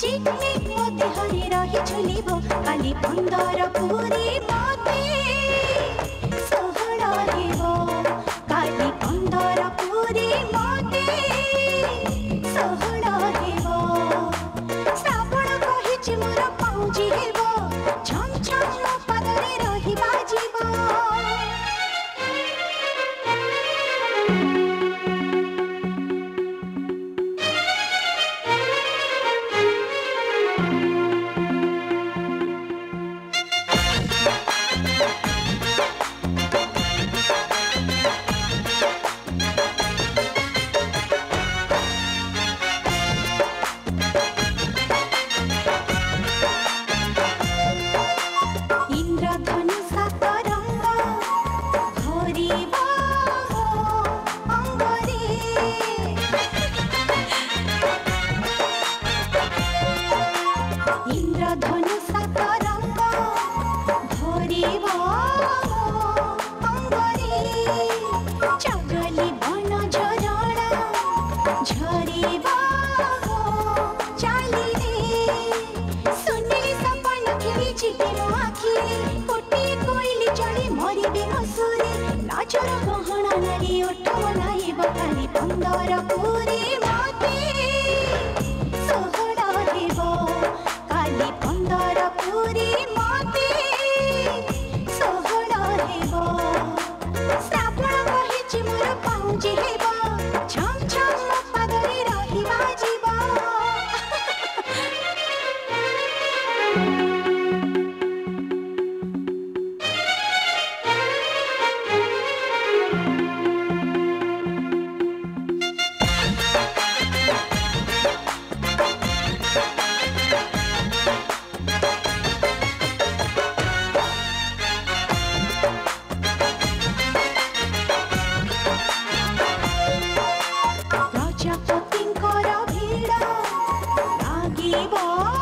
Chilli ମୋ ଦେହରେ ରହି ଝୁଲିବ କାଲି ପନ୍ଦର ପୁରୀ ମୋତେ ସହଳିବ କାଲି ପନ୍ଦର ପୁରୀ ମୋତେ ସହଳିବ ଶ୍ରାବଣ କହିଛି ମୋର ନାଚର ଗହଣା ନାରୀ ଓଠ ବନାଇବ କାଲି ପନ୍ଦର ପୁରୀ ମତେ ସହର ଦେବ କାଲି ପନ୍ଦର ପୁରୀ ମତେ Gigi.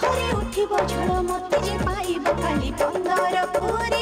সহরে উঠিব ঝুল মতে যে পাইব কালি পন্দর পুরে